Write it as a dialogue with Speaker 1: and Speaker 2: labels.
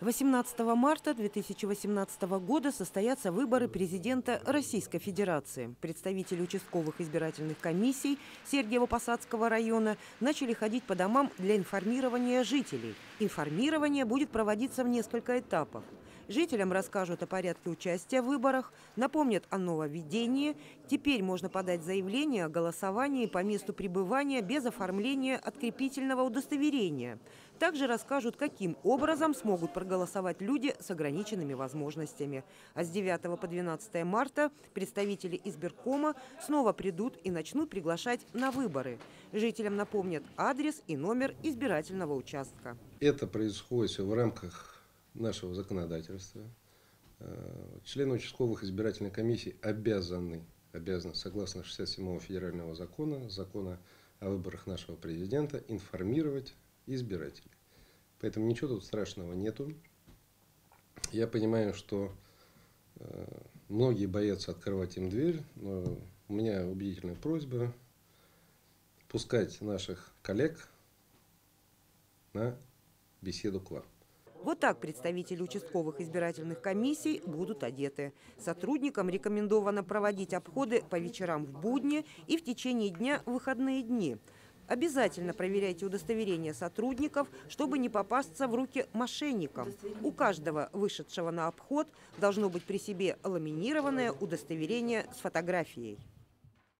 Speaker 1: 18 марта 2018 года состоятся выборы президента Российской Федерации. Представители участковых избирательных комиссий Сергиево-Посадского района начали ходить по домам для информирования жителей. Информирование будет проводиться в несколько этапов. Жителям расскажут о порядке участия в выборах, напомнят о нововведении. Теперь можно подать заявление о голосовании по месту пребывания без оформления открепительного удостоверения. Также расскажут, каким образом смогут проголосовать люди с ограниченными возможностями. А с 9 по 12 марта представители избиркома снова придут и начнут приглашать на выборы. Жителям напомнят адрес и номер избирательного участка.
Speaker 2: Это происходит в рамках нашего законодательства. Э, члены участковых избирательных комиссий обязаны, обязаны, согласно 67-го федерального закона, закона о выборах нашего президента, информировать избирателей. Поэтому ничего тут страшного нету. Я понимаю, что э, многие боятся открывать им дверь, но у меня убедительная просьба пускать наших коллег на беседу к вам.
Speaker 1: Вот так представители участковых избирательных комиссий будут одеты. Сотрудникам рекомендовано проводить обходы по вечерам в будни и в течение дня в выходные дни. Обязательно проверяйте удостоверения сотрудников, чтобы не попасться в руки мошенникам. У каждого вышедшего на обход должно быть при себе ламинированное удостоверение с фотографией.